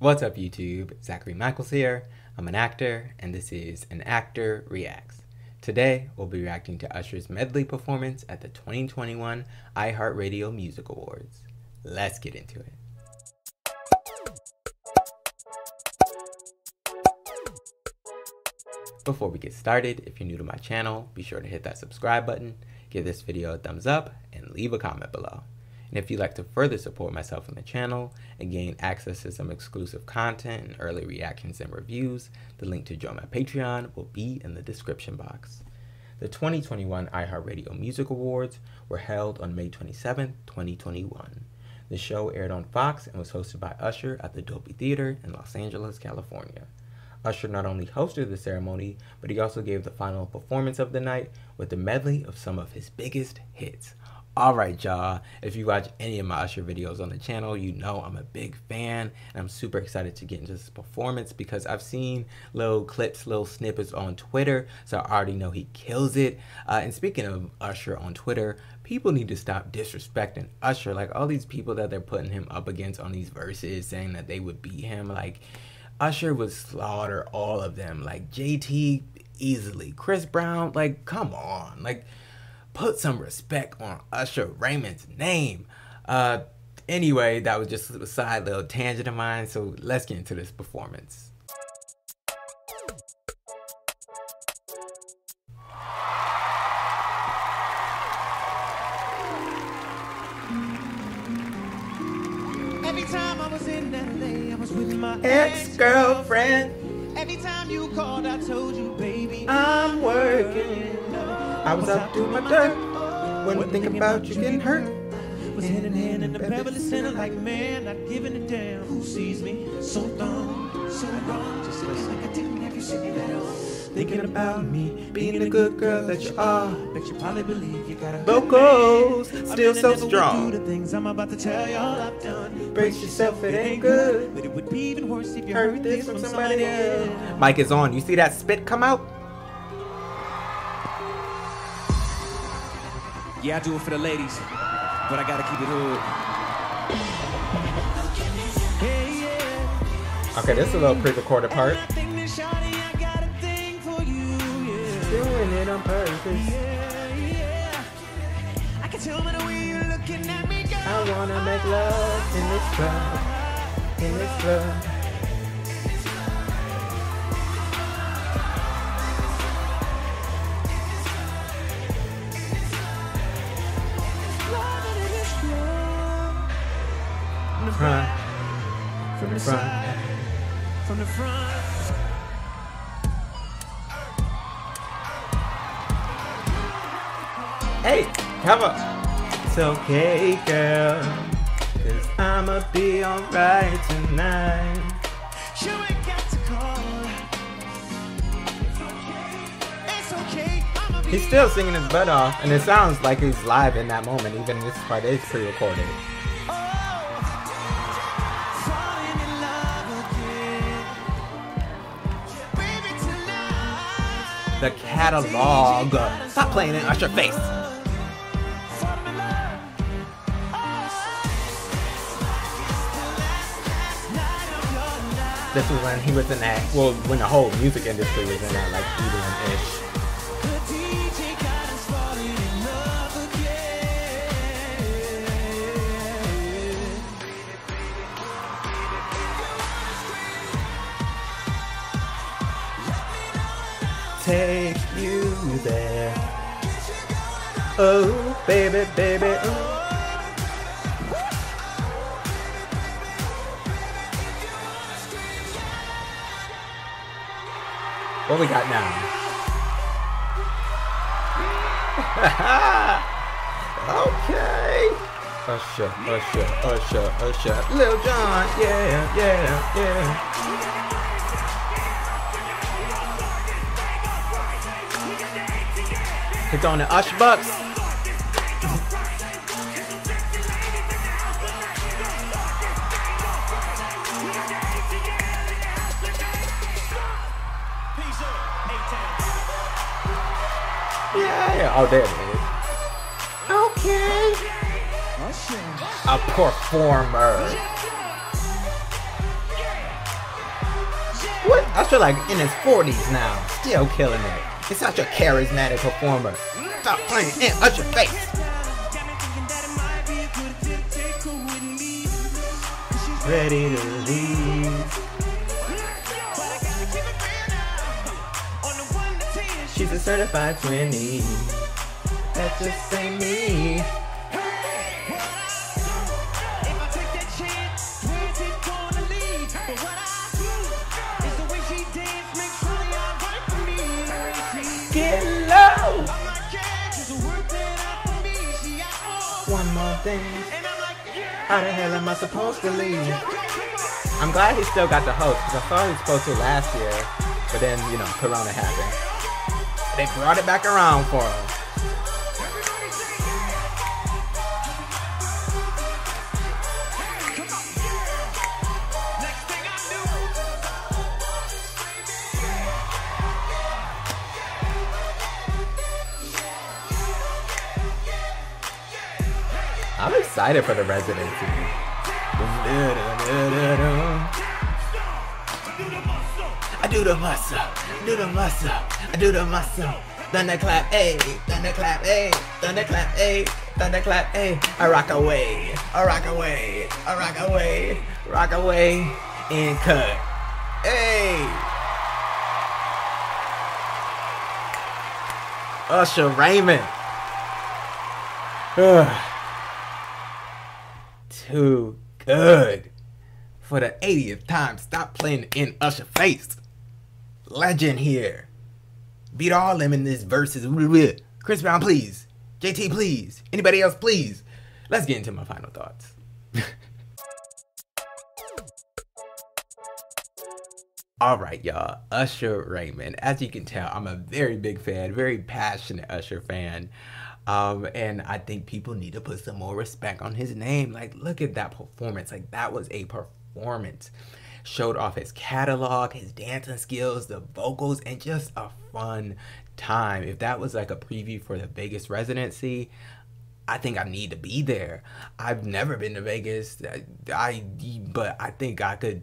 What's up, YouTube? Zachary Michaels here. I'm an actor, and this is An Actor Reacts. Today, we'll be reacting to Usher's medley performance at the 2021 iHeartRadio Music Awards. Let's get into it. Before we get started, if you're new to my channel, be sure to hit that subscribe button, give this video a thumbs up, and leave a comment below. And if you'd like to further support myself and the channel and gain access to some exclusive content and early reactions and reviews, the link to join my Patreon will be in the description box. The 2021 iHeartRadio Music Awards were held on May 27, 2021. The show aired on Fox and was hosted by Usher at the Dolby Theater in Los Angeles, California. Usher not only hosted the ceremony, but he also gave the final performance of the night with a medley of some of his biggest hits. Alright, y'all. If you watch any of my Usher videos on the channel, you know I'm a big fan and I'm super excited to get into this performance because I've seen little clips, little snippets on Twitter, so I already know he kills it. Uh, and speaking of Usher on Twitter, people need to stop disrespecting Usher. Like all these people that they're putting him up against on these Verzuz, saying that they would beat him. Like Usher would slaughter all of them. Like JT easily. Chris Brown, like come on. Like put some respect on Usher Raymond's name. Uh, anyway, that was just a side little tangent of mine, so let's get into this performance. Every time I was in LA, I was with my Ex-girlfriend, Every time you called, I told you, baby, I'm working. I was out doing my dirt. When thinking about you getting hurt. was hand in hand in the Beverly Center, like man, not giving a damn who sees me. So dumb, so wrong, just like I didn't have you sitting at home. Thinking about me, being the good girl that you are. Bet you probably believe you got a Vocals, still so strong. Do the things I'm about to tell y'all I've done. Brace yourself, it ain't good. But it would be even worse if you Heard this from somebody else. Mic is on. You see that spit come out? Yeah, I do it for the ladies, but I gotta keep it hood. Okay, this is a little pre-recorded part. And I think that, shawty, I got a thing for you, yeah. Doing it on purpose. Yeah, yeah. I can tell the way you're looking at me, girl. I wanna make love in this club, in this club. Front, from the front. side, from the front. Hey, come on. It's okay, girl. Cause I'ma be alright tonight. You ain't got to call. It's okay. He's still singing his butt off, and it sounds like he's live in that moment, even this part is pre-recorded. The catalog. Stop playing in Usher face. This was when he was in that, well, when the whole music industry was in that, like, EDM-ish. Take you there. Oh, baby, baby, ooh. What we got now? okay. Usher, Usher, Usher, Usher. Lil Jon, yeah, yeah, yeah. It's on the Usher Bucks. Yeah, yeah. Oh, there it is. Okay. A performer. What? I feel like in his 40s now, still killing it. He's such a charismatic performer. Stop playing in Usher face. Ready to leave. She's a certified 20. That just ain't me. One more thing. How the hell am I supposed to leave? I'm glad he still got the host because I thought he was supposed to last year, but then you know Corona happened. They brought it back around for him. I'm excited for the residency. I do the muscle, do the muscle, I do the muscle. Thunderclap, A, thunderclap, A, thunderclap, A, thunderclap, A. I rock away, I rock away, I rock away, rock away, and cut. Hey! Usher Raymond. Ugh. Too good. For the 80th time, stop playing in Usher face. Legend here. Beat all them in this Verzuz. Chris Brown, please. JT, please. Anybody else, please. Let's get into my final thoughts. All right, y'all. Usher Raymond. As you can tell, I'm a very big fan, very passionate Usher fan. Um, and I think people need to put some more respect on his name. Like, look at that performance. Like, that was a performance. Showed off his catalog, his dancing skills, the vocals, and just a fun time. If that was like a preview for the Vegas residency, I think I need to be there. I've never been to Vegas. I, I but I think I could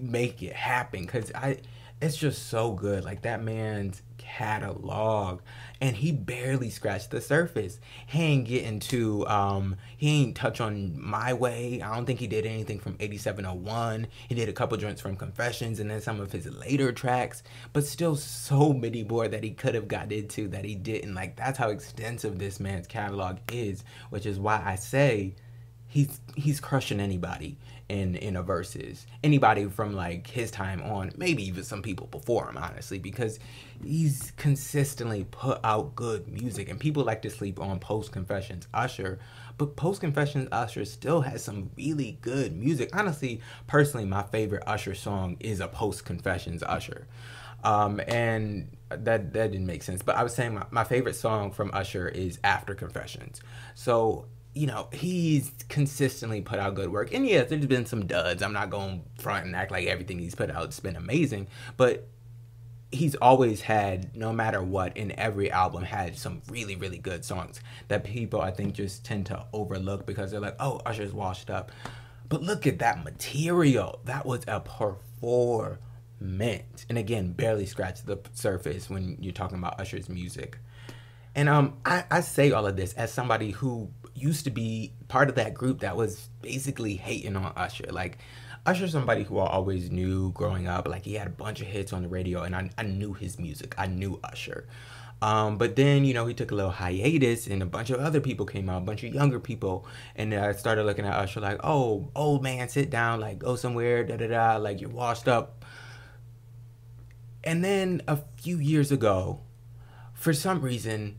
make it happen because I it's just so good. Like that man's catalog. And he barely scratched the surface. He ain't getting to um he ain't touch on my way. I don't think he did anything from 8701. He did a couple joints from Confessions and then some of his later tracks, but still so many more that he could have got into that he didn't. Like that's how extensive this man's catalog is, which is why I say he's he's crushing anybody in in a Verzuz anybody from like his time on maybe even some people before him honestly because he's consistently put out good music and people like to sleep on post confessions usher but post confessions usher still has some really good music. Honestly personally my favorite usher song is a post confessions usher. Um, and that that didn't make sense but i was saying my, my favorite song from usher is after confessions. So you know, he's consistently put out good work. And yes, there's been some duds. I'm not going front and act like everything he's put out has been amazing, but he's always had, no matter what, in every album, had some really, really good songs that people I think just tend to overlook because they're like, oh, Usher's washed up. But look at that material. That was a performance. And again, barely scratched the surface when you're talking about Usher's music. And um, I, I say all of this as somebody who used to be part of that group that was basically hating on Usher. Like, Usher's somebody who I always knew growing up. Like, he had a bunch of hits on the radio, and I, I knew his music. I knew Usher. Um, but then, you know, he took a little hiatus, and a bunch of other people came out, a bunch of younger people, and I started looking at Usher like, oh, old man, sit down, like, go somewhere, da da da, like, you're washed up. And then a few years ago, for some reason,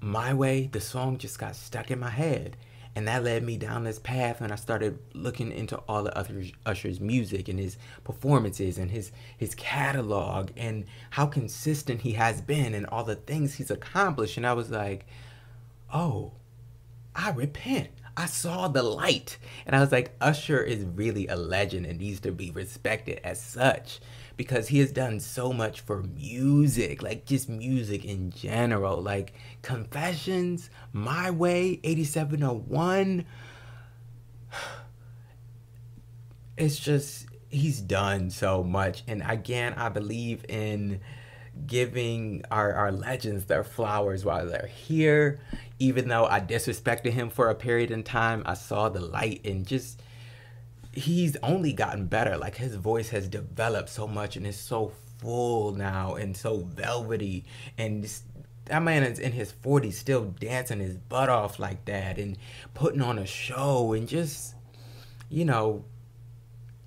my Way, the song just got stuck in my head. And that led me down this path and I started looking into all the other Usher's music and his performances and his his catalog and how consistent he has been and all the things he's accomplished. And I was like, oh, I repent. I saw the light. And I was like, Usher is really a legend and needs to be respected as such because he has done so much for music, like just music in general. Like Confessions, My Way, 8701. It's just he's done so much. And again, I believe in giving our, our legends their flowers while they're here. Even though I disrespected him for a period in time, I saw the light and just he's only gotten better. Like his voice has developed so much and is so full now and so velvety and that man is in his 40s still dancing his butt off like that and putting on a show and just you know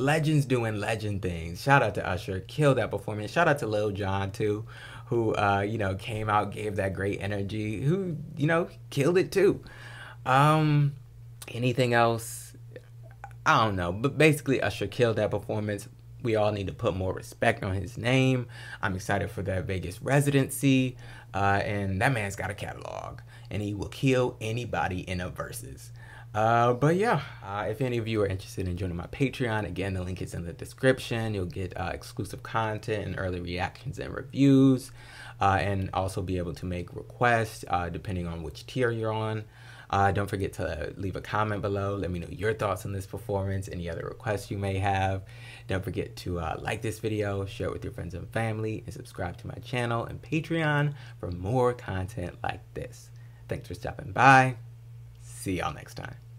legends doing legend things. Shout out to Usher, killed that performance. Shout out to Lil Jon too, who uh, you know came out, gave that great energy. Who you know killed it too. Um, anything else? I don't know, but basically Usher killed that performance. We all need to put more respect on his name. I'm excited for that Vegas residency, uh, and that man's got a catalog, and he will kill anybody in a Verzuz. Uh, but yeah, uh, if any of you are interested in joining my Patreon, again, the link is in the description. You'll get uh, exclusive content and early reactions and reviews, uh, and also be able to make requests uh, depending on which tier you're on. Uh, don't forget to leave a comment below. Let me know your thoughts on this performance, any other requests you may have. Don't forget to like this video, share it with your friends and family, and subscribe to my channel and Patreon for more content like this. Thanks for stopping by. See y'all next time.